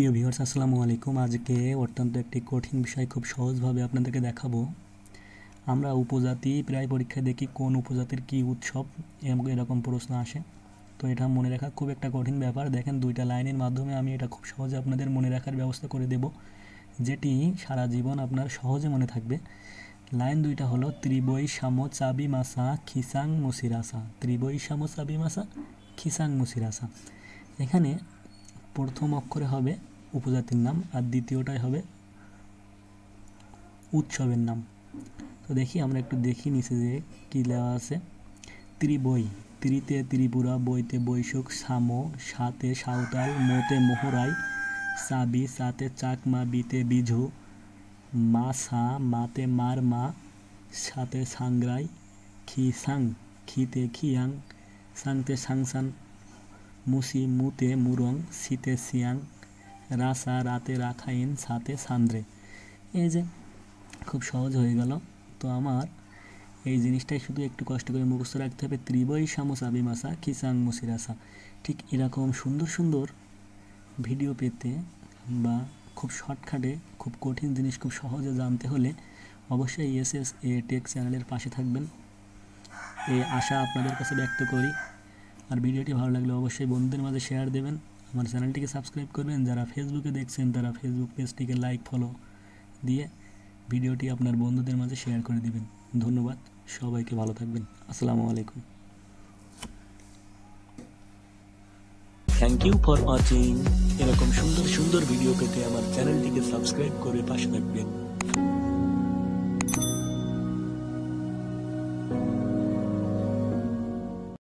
প্রিয় ভিউয়ার্স আসসালামু আলাইকুম। আজকে অত্যন্ত একটি কঠিন বিষয়, খুব সহজভাবে আপনাদেরকে দেখাবো। আমরা উপজাতি, প্রায় পরীক্ষায় দেখি কোন উপজাতির কী উৎসব এরকম প্রশ্ন আসে। তো এটা মনে রাখা খুব একটা কঠিন ব্যাপার। দেখেন, দুইটা লাইনের মাধ্যমে আমি এটা খুব সহজে আপনাদের মনে রাখার ব্যবস্থা করে দেব, যেটি সারা জীবন আপনার সহজে মনে থাকবে। লাইন দুইটা হলো, ত্রিবই সাম চাবি মাসা খিসাং মুসিরাসা। ত্রিবই সাম চাবি মাসা খিসাং মুসিরাসা। এখানে প্রথম অক্ষরে হবে উপজাতির নাম আর দ্বিতীয়টায় হবে উৎসবের নাম। তো দেখি আমরা একটু দেখি নিচে যে কী লেওয়া আছে। ত্রিবই ত্রিতে ত্রিপুরা বইতে বৈশাখ, সামো, সাতে সাঁওতাল, মোতে মোহরাই, সাবি সাতে চাকমা, বিতে বিঝু, মা সা, মাতে মার মা, সাতে সাংগ্রাই, খি সাং, খিতে খিয়াং, সাংতে সাংসান, মুসি মুতে মুরং শীতে সিয়াং রাসা রাতে রাখাইন সাতে সান্দ্রে। এই যে, খুব সহজ হয়ে গেল। তো আমার এই জিনিসটাই শুধু একটু কষ্ট করে মুখস্থ রাখতে হবে। ত্রিবই সামোসা বিমাসা কিসাং মুসিরাসা ঠিক এরকম সুন্দর সুন্দর ভিডিও পেতে বা খুব শর্টকাটে, খুব কঠিন জিনিস খুব সহজে জানতে হলে অবশ্যই এস এস এ টেক চ্যানেলের পাশে থাকবেন। এই আশা আপনাদের কাছে ব্যক্ত করি। আর ভিডিওটি ভালো লাগলে অবশ্যই বন্ধুদের মাঝে শেয়ার দেবেন। আমার চ্যানেলটিকে সাবস্ক্রাইব করবেন। যারা ফেসবুকে দেখছেন, তারা ফেসবুক পেজটিকে লাইক ফলো দিয়ে ভিডিওটি আপনার বন্ধুদের মাঝে শেয়ার করে দিবেন। ধন্যবাদ। সবাইকে ভালো থাকবেন। আসসালামু আলাইকুম। থ্যাংক ইউ ফর ওয়াচিং এরকম সুন্দর সুন্দর ভিডিও পেতে আমার চ্যানেলটিকে সাবস্ক্রাইব করে পাশে থাকবেন।